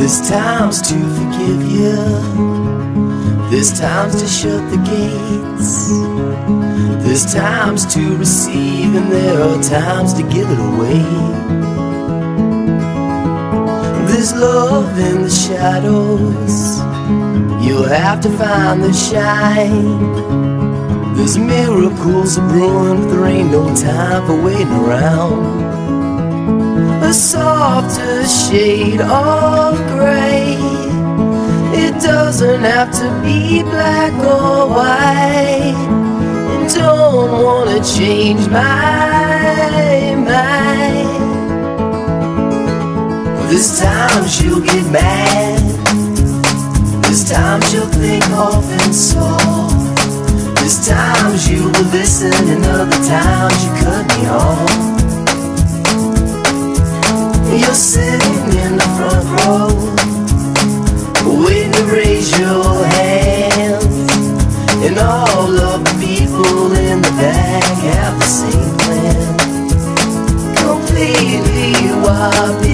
There's times to forgive you. There's times to shut the gates. There's times to receive, and there are times to give it away. There's love in the shadows. You'll have to find the shine. There's miracles are brewing, but there ain't no time for waiting around. A softer shade of gray. It doesn't have to be black or white. And don't wanna change my mind. There's times you'll get mad. There's times you'll think often soft. There's times you will listen and other times you cut me back have the same plan. Completely wipe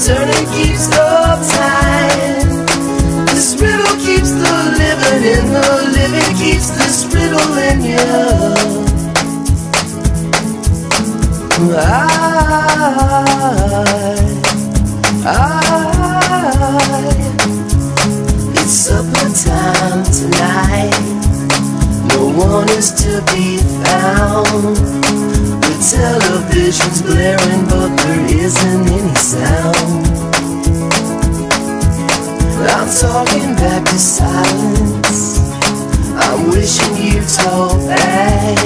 turning keeps up time. This riddle keeps the living and the living keeps this riddle in you. I, I, it's supper time tonight. No one is to be found. The television's blaring, but there isn't any sound. I'm talking back to silence. I'm wishing you talk back.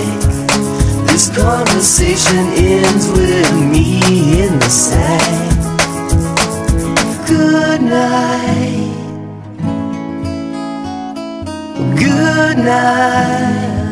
This conversation ends with me in the sack. Good night. Good night.